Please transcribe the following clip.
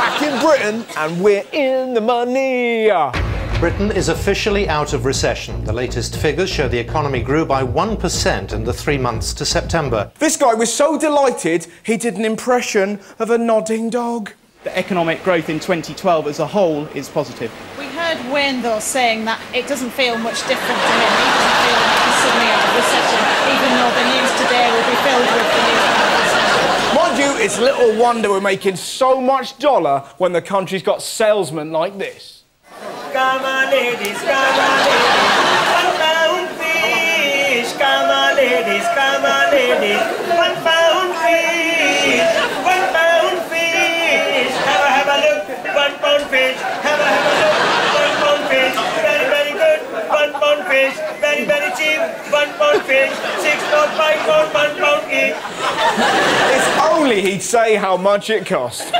back in Britain and we're in the money. Britain is officially out of recession. The latest figures show the economy grew by 1% in the three months to September. This guy was so delighted he did an impression of a nodding dog. The economic growth in 2012 as a whole is positive. We heard Wayne, though, saying that it doesn't feel much different to him. He doesn't feel like he's suddenly out of recession, even though the news today will be filled with the news about recession. Mind you, it's little wonder we're making so much dollar when the country's got salesmen like this. Come on, ladies, come on, ladies. One pound fish. Come on, ladies, come on, ladies. One pound fish. One pound fish. Have a, have a look. One pound fish. Have a, have a look. One pound fish. Very, very good. One pound fish. Very, very cheap. One pound fish. Six pound, five pound, one pound each. Normally he'd say how much it cost.